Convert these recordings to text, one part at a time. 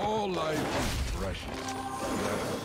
All life is precious.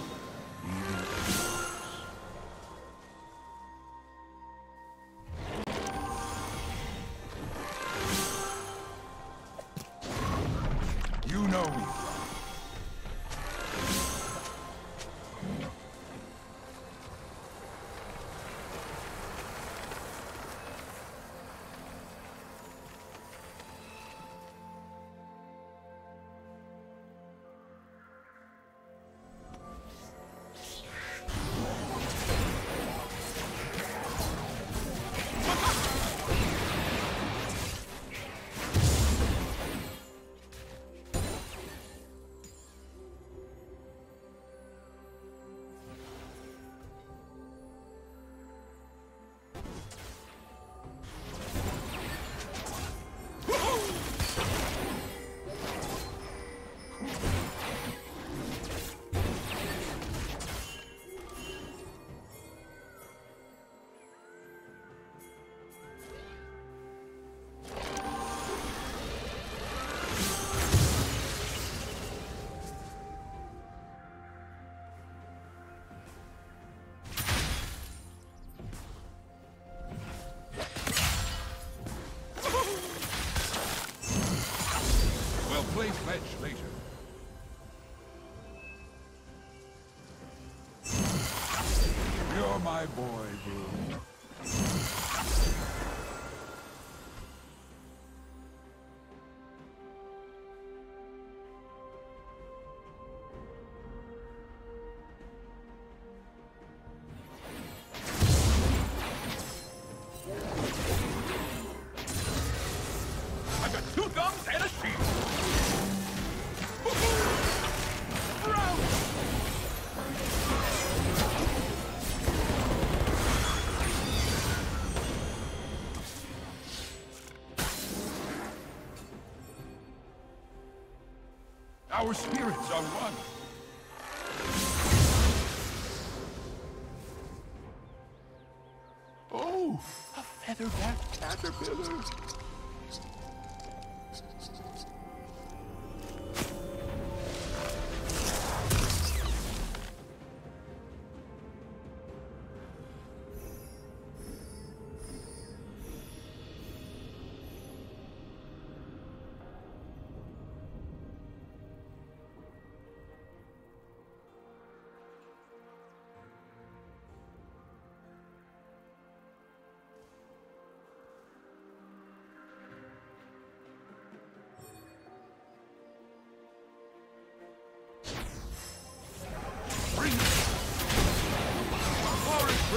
My boy, Blue. Our spirits are one. Oh, a featherback caterpillar.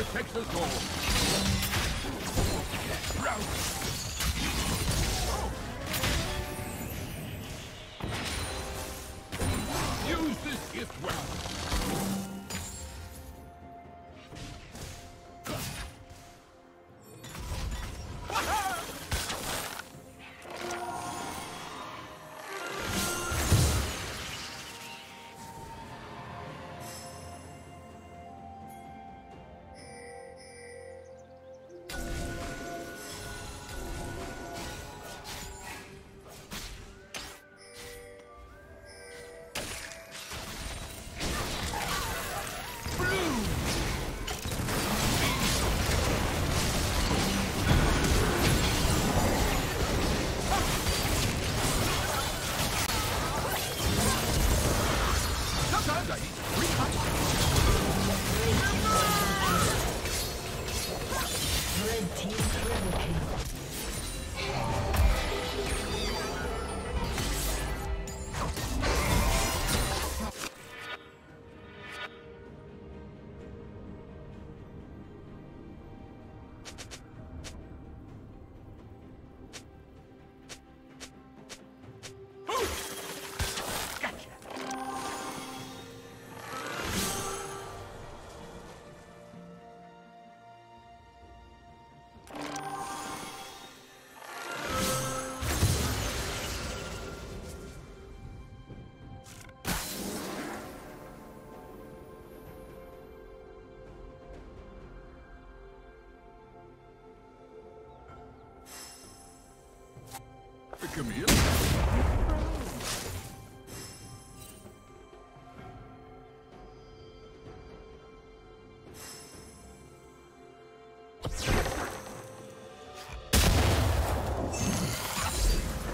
Protects us all. Rout. Use this gift well.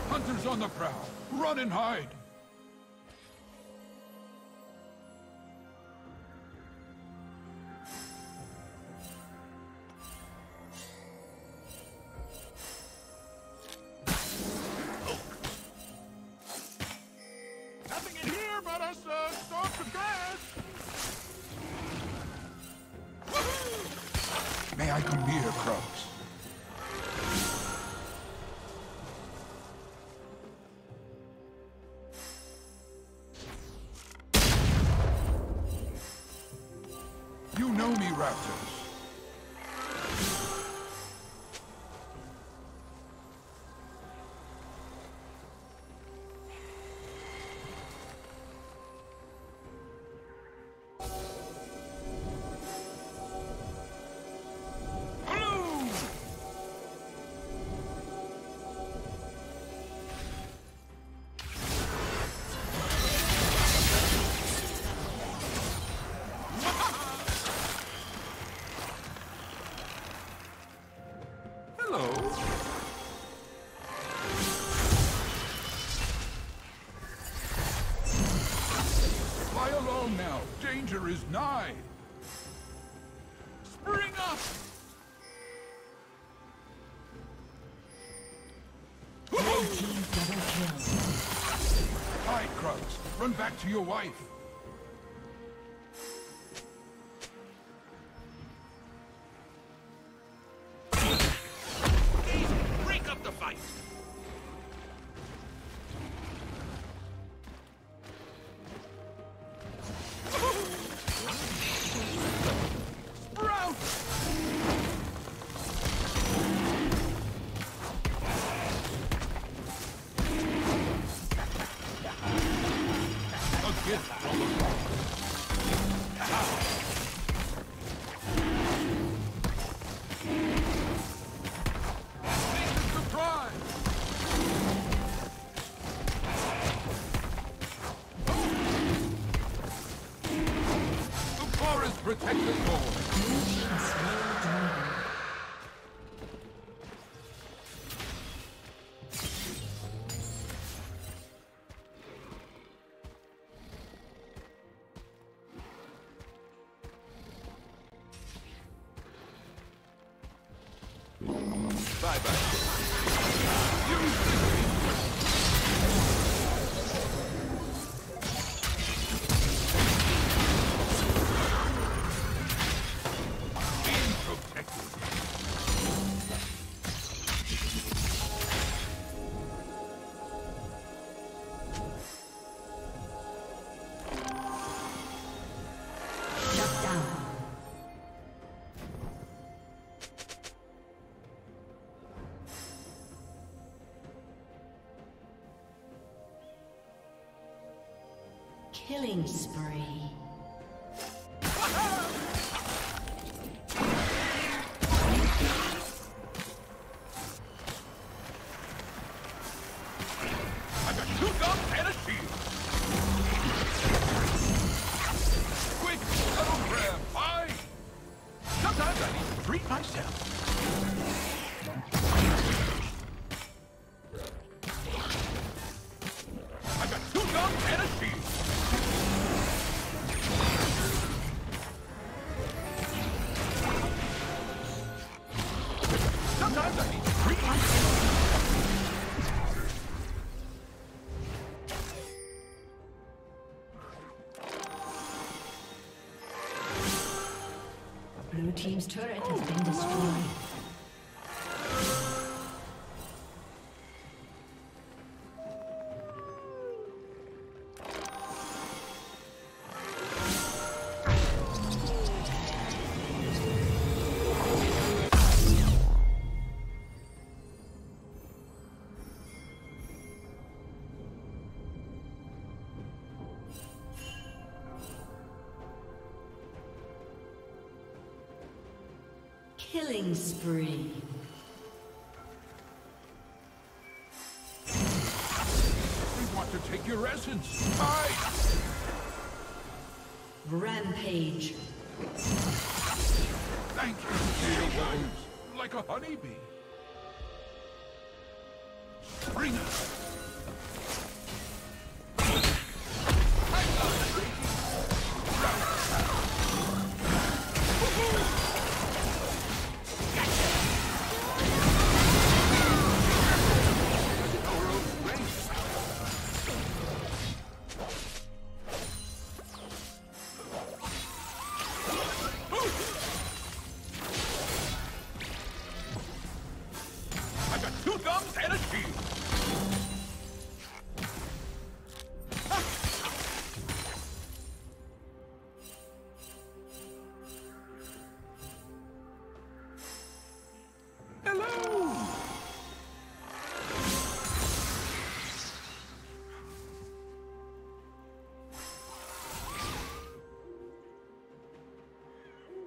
Hunters on the prowl. Run and hide. You Hello. Fly along now. Danger is nigh. Spring up! Red team double kill. Hide, Krugs. Run back to your wife. Bye-bye. Killing spree. Sometimes I need to Killing spree. We want to take your essence. Hide! Rampage. Thank you, dear ones. Like a honeybee.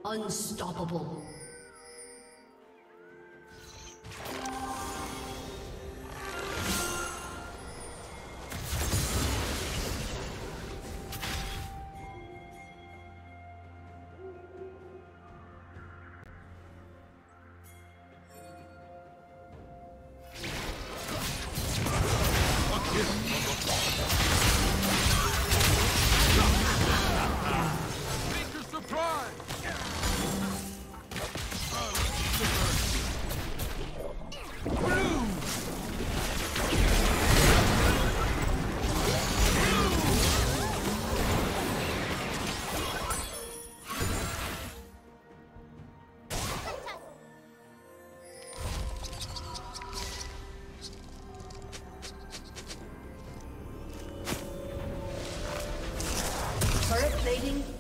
Unstoppable.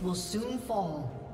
Will soon fall.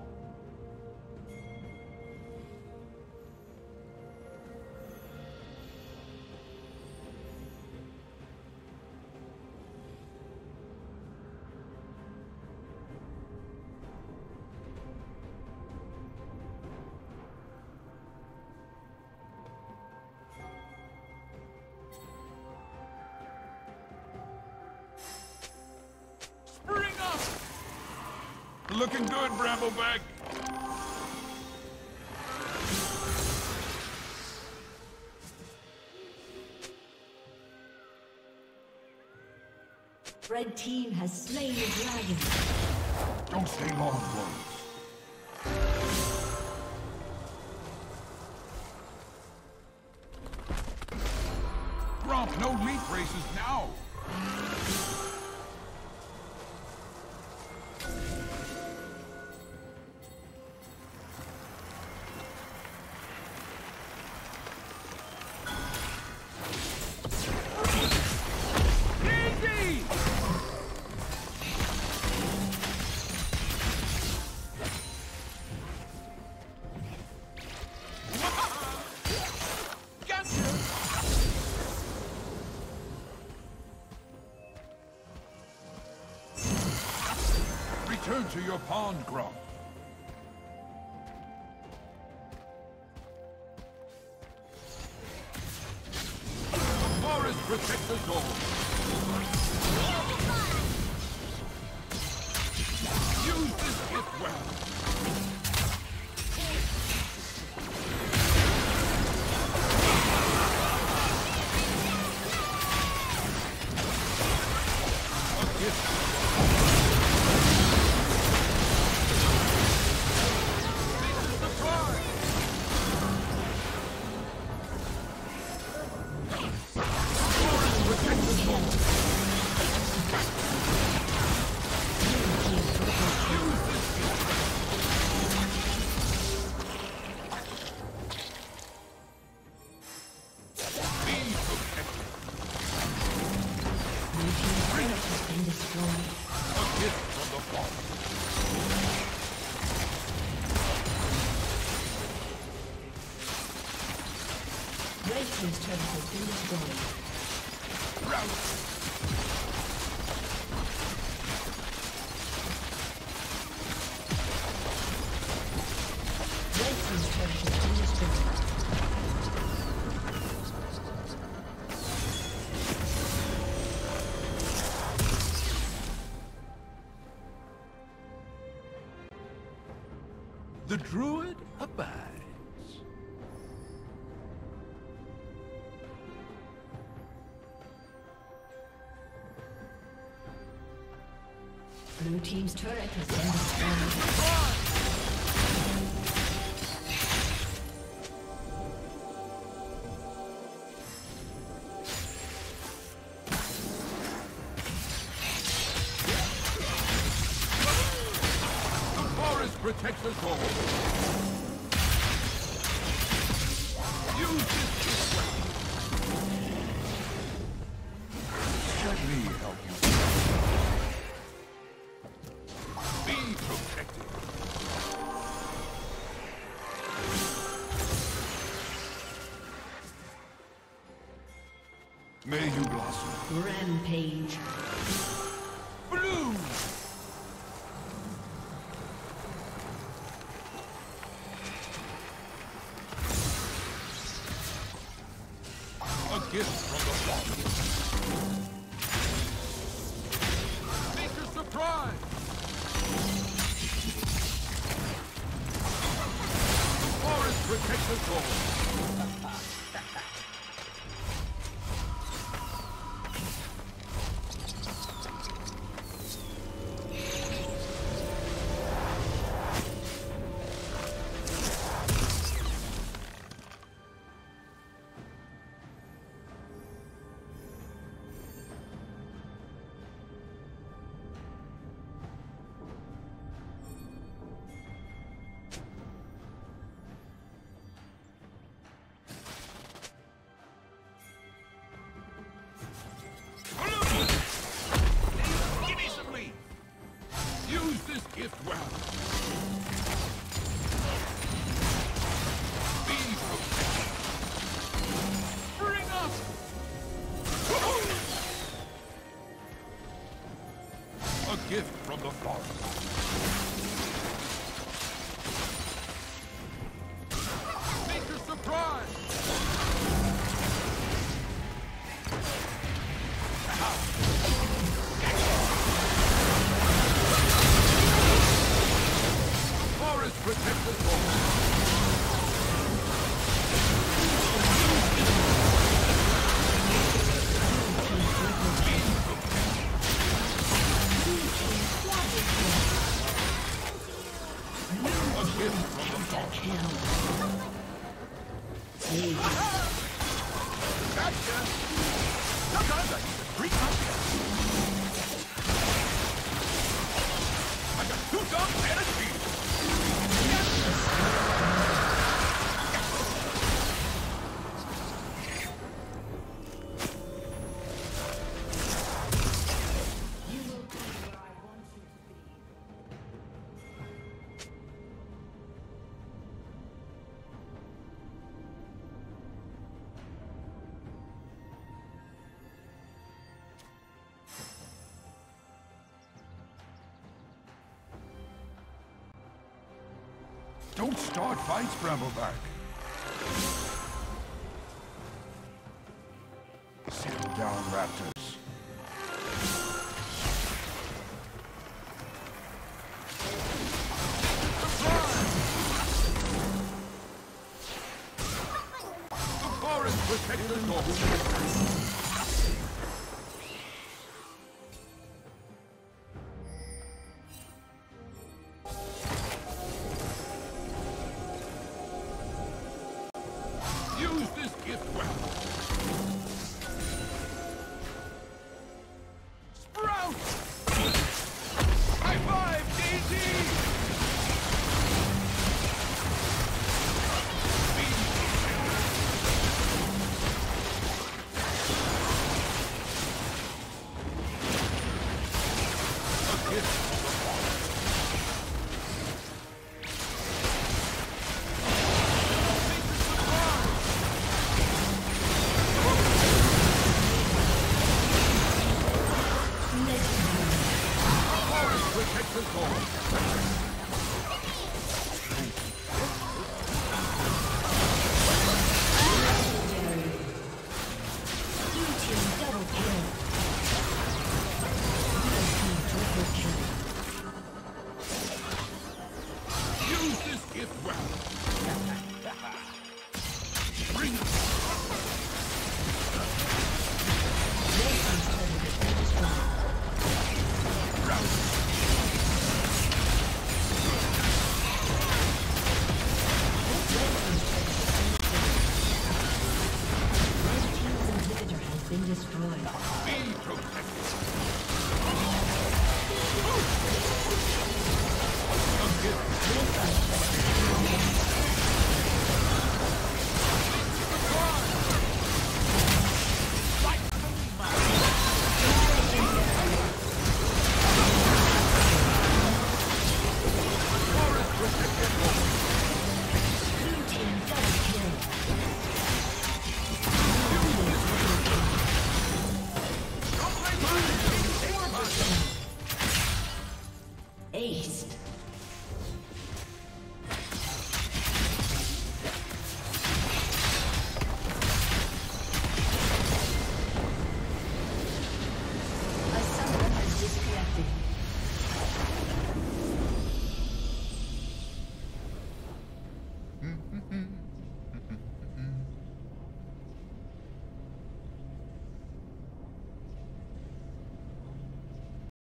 Brambleback. Red team has slain the dragon. Don't stay long, close. Gromp, no meat races now! Your pond, Gromp. The protects us all. São Paulo. Don't start fights, Brambleback. Settle down, Raptors. The forest protects the north.